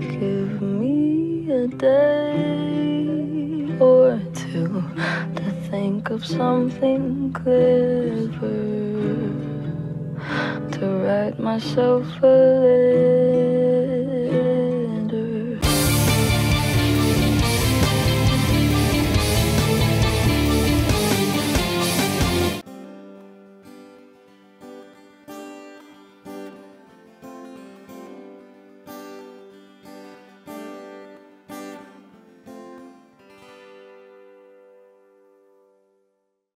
Give me a day or two to think of something clever to write myself a letter.